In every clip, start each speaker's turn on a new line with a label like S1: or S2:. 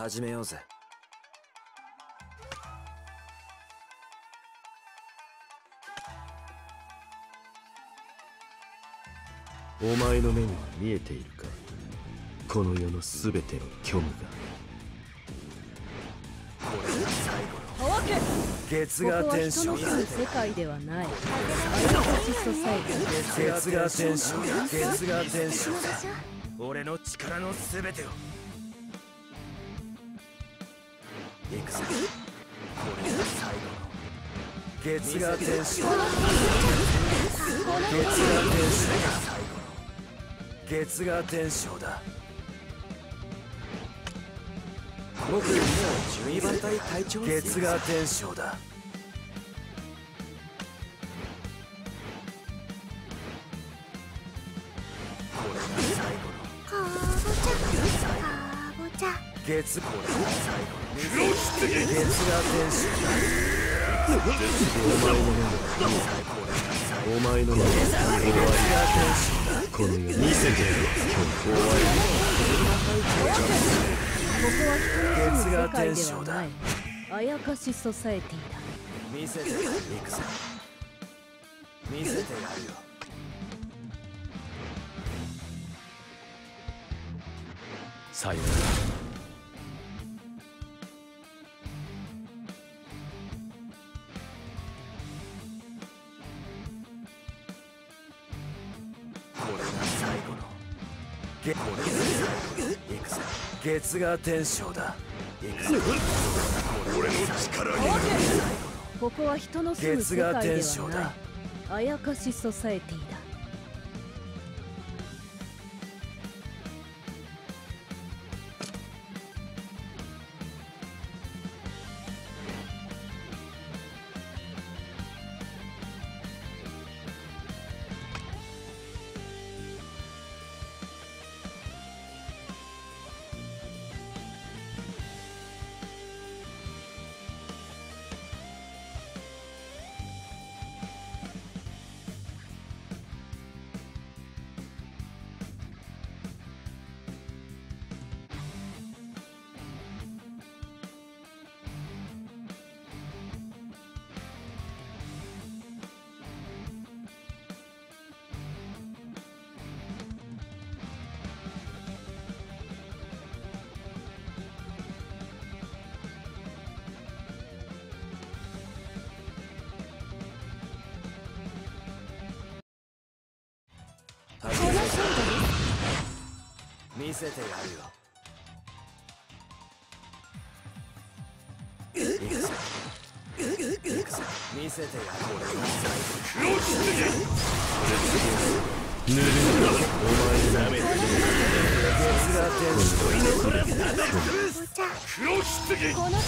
S1: 始めようぜ。
S2: お前の目には見えているか？この世のすべての虚無が。
S1: ケツがテンションだ
S3: 世界ではないアヤカシソサイテ
S1: ケツがテンションだケツがテンションだ俺の力のすべてを行くぜこれが最後のケツがテンションだケツがテンションだ最後のケツがテンションだ。僕もう12番隊隊長ケツがテンションだ。これが最後の。
S4: かぼちゃ。かぼちゃ。
S1: ケツこれが最後の
S2: お前の目は終わりこの世に見せてやる終わ
S3: ここは人の住む世界ではないアヤカシソサエティだ
S1: 見せてやる行くぜ見せてやるよ。
S2: さよなら。
S1: 月がテンションだ。俺の力に
S3: ここは人の住む世界ではない。アヤカシソサエティだ。
S1: 見せてやるよ。見せてやる俺の最後
S2: ぬるお前なめて
S1: ケツがテンションだ
S4: かぼちゃ
S3: この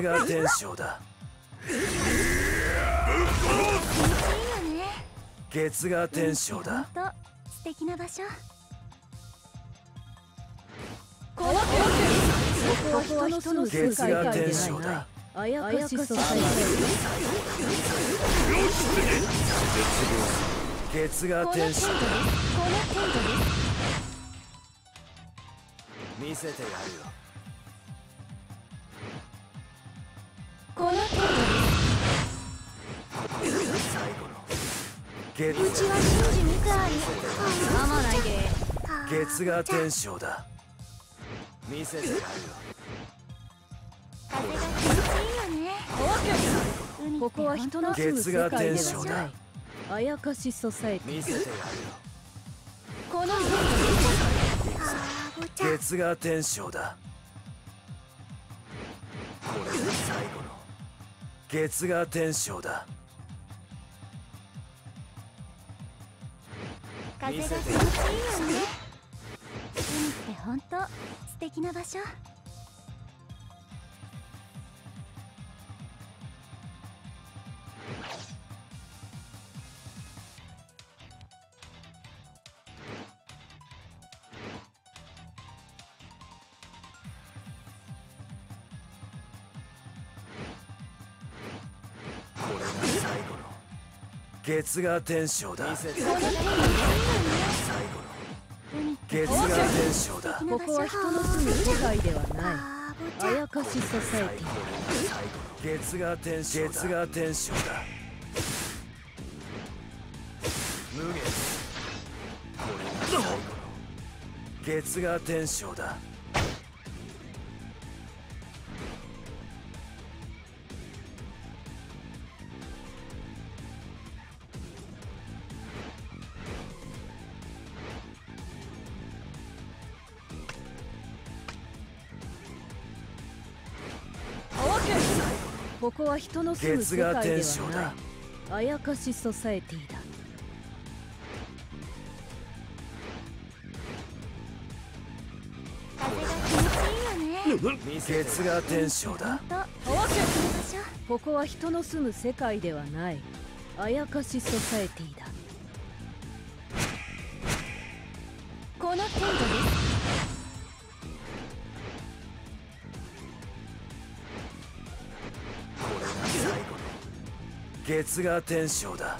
S3: 程
S1: ケツがテンションだ。
S4: いいよね
S1: ケツがテンションだ。
S4: 素敵な場所。
S3: ここは人の世界
S1: だ。
S3: アヤカシソサエティ
S1: ケツがテンションだ。
S4: この程度です
S1: 見せてやるよケ
S4: うちは真珠みたい
S3: 噛まないで
S4: か
S1: ケツがテンションだ。見せてやるよ。
S4: 風が気持ちいいよね海って
S3: ここは人の住む世界ではないアヤカシソサエティ
S1: 見せてやるよ。
S3: この程度
S4: かぼちゃ
S1: ケツがテンションだ。これが最後の。ケツがテンションだ。
S4: 風が気持ちいいよね。海って本当素敵な場所。
S1: 月が天章だ。最後の月が天章だ。
S3: ここは人の住む世界ではない。
S4: あ
S3: やかしソサエティ。
S1: 月が天章月が天章だ。無限。これが最後の。月が天章だ
S3: ここは人の住む世界で
S1: 月が天章だ
S3: はない。あやかしソサエティだ。
S1: 月が天章だ
S4: こ
S3: こは人の住む世界ではないあやかしソサエティだ。
S4: この程度で
S1: 月が天章だ。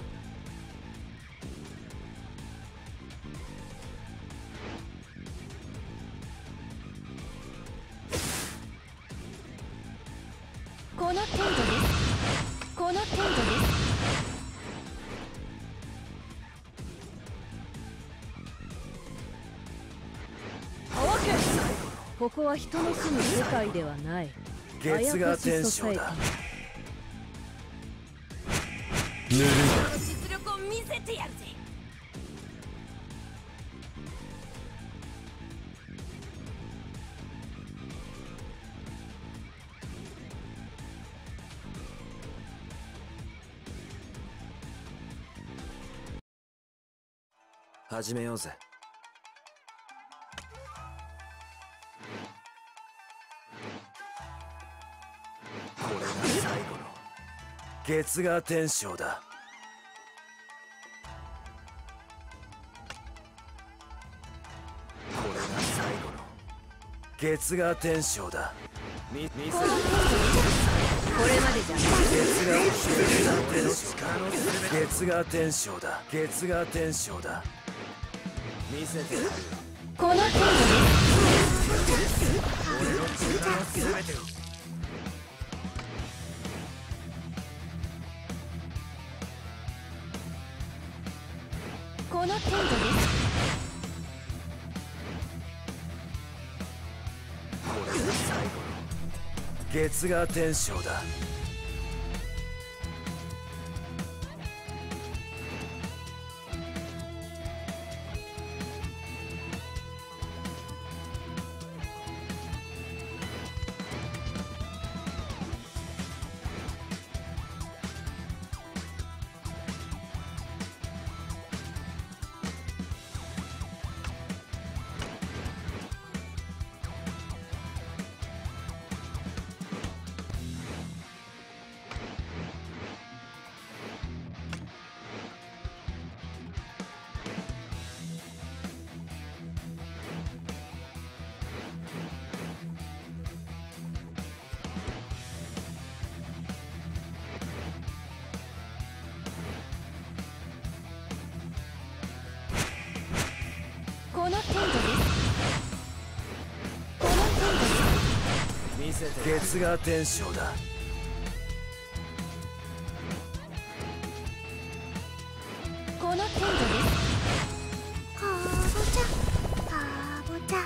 S4: この程度です。この程度です。
S3: ここは人の住む世界ではない。
S1: 月が天章だ
S2: ぬる
S3: 実力を見せてやるぜ
S1: 始めようぜ。月が天章だ。これが最後の月が天章だ。
S3: これまでじゃ
S1: 月が天章だ。月が天章だ。見せてやる。よ
S4: この程度です
S1: 全てを
S4: この程度です。
S1: これが最後の月が天章だ。月が天章だ。
S4: この程度です。かぼちゃかぼちゃ。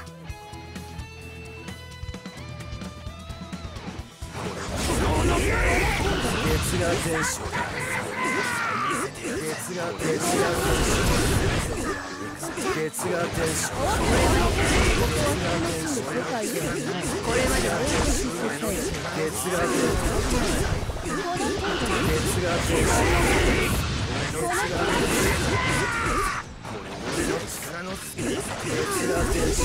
S1: 月が天章だ。月が天章。月が天章。
S3: 世界ではないこれ
S1: 月が天章月が天章月が天章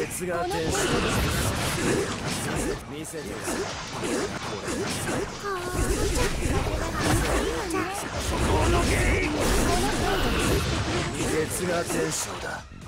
S1: 月が天章見せてやる月が天章だ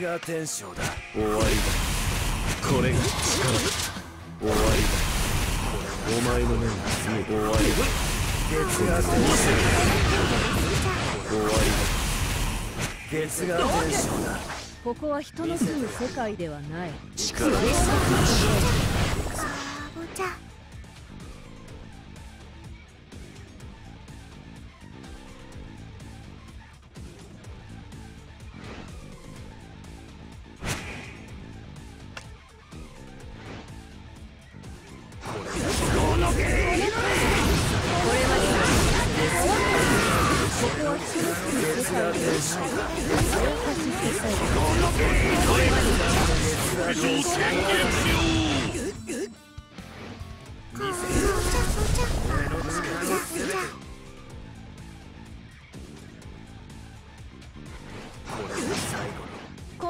S5: べて月が天章だ。
S2: 終わりだ。これが力。だ終わりだお前の目は終わりだ
S5: 月が天章
S2: 終わ
S5: 月が天章だ。
S3: ここは人の住む世界ではない。
S2: りだ力。だ
S1: バボ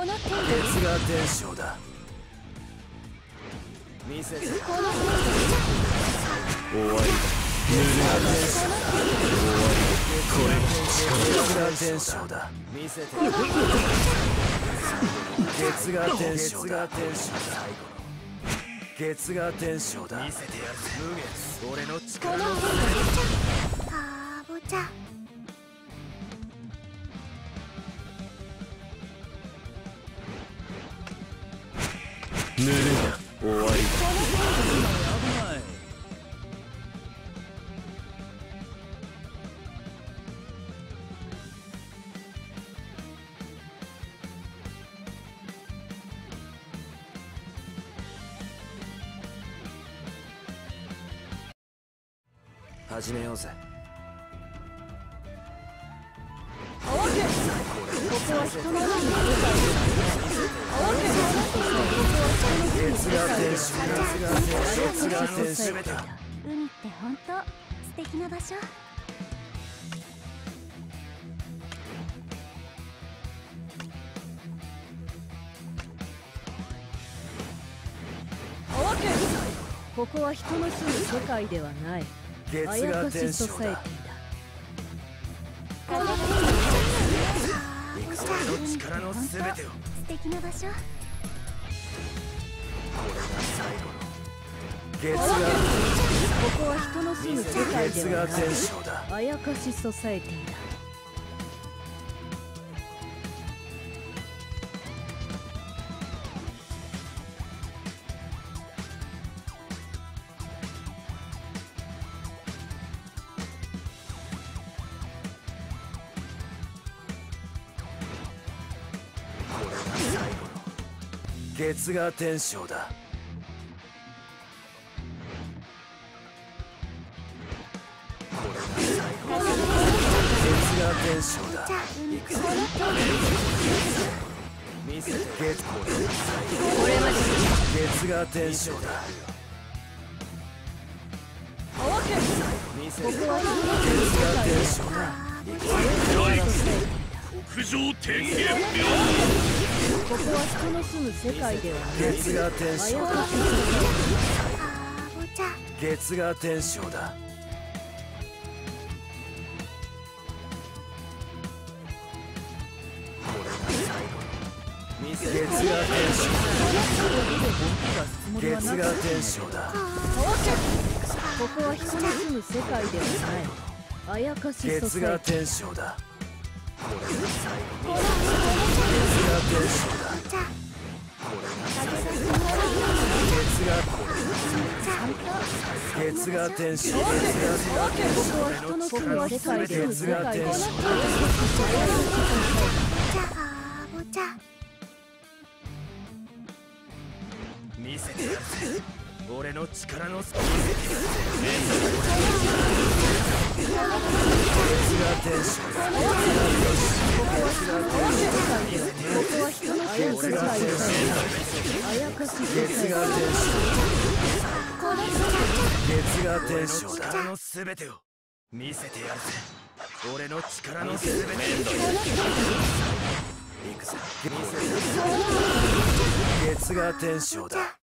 S5: この
S1: 剣
S5: 月が天章だ見せて
S2: 終わりだこれが力だ
S5: 月が天章だ見せて月が天章だ。月が天章だ見せてやる。ぜ無月俺の力。の
S1: バボちゃ
S2: ぬるな終わり
S5: 始めようぜ。
S3: ここは人の住む世界では
S1: 海って本当素敵な場所
S3: ここは人の住む世界ではない。
S5: 月
S3: あや
S5: が
S3: かしソ
S5: 天章だ
S3: サエティだ。
S1: この剣
S5: 力のすべてを。
S1: 素敵な場所
S5: 月が
S3: ここは人の住む世界ではない。
S5: 天章だ
S3: あやかしソサエティだ。
S5: 月が天章だ。月が天章だ。
S1: じゃあ海この
S5: 見せて。月
S3: これまで。
S5: 月が天章だ。見せて。
S3: ここは人の住む世界ではない
S2: 屋上天元
S3: ここは人の住む世界ではない。
S5: 月が天
S3: あ
S5: 章月が天章だ月が天章だ。月が天章だ。
S3: ここは人の住む世界ではない。あやかしソ
S5: 月が天章だ。月が天章だ
S1: じゃあ。
S5: 月が月が天章だ
S3: ここは人の世界では
S5: 月が
S3: ない
S5: 天章だ
S1: じゃあバボちゃん
S5: 見せてやる俺の力の月が天月が天
S1: この
S5: 月が天章だ力の全てを見せてやるぜ俺の力のすべて行くぜ見せてやるぜ月が天章だ。